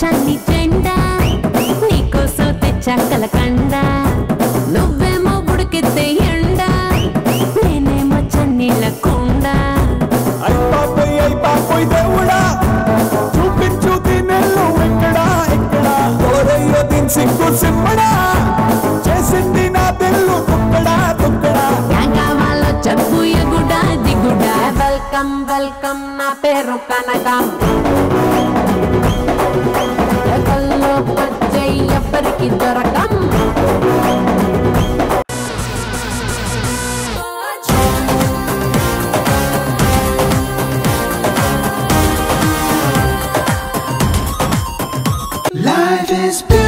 చన్ని జెండా నీకోసం తెచ్చా కలకండ. నువ్వేమో ఉడికితే ఎండ నేనేమో చన్నీళ్ళ కొండ. దేవుడా చూపించు తినెల్లు ఎక్కడా ఎక్కడా ఓరయ్యో దీని సిగ్గు చేసింది నా తెల్లు తుక్కడా తుక్కడా కావాలో చెప్పు ఎగుడా దిగుడా. వెల్కమ్ వెల్కమ్ నా పేరు కనకం. Life is beautiful.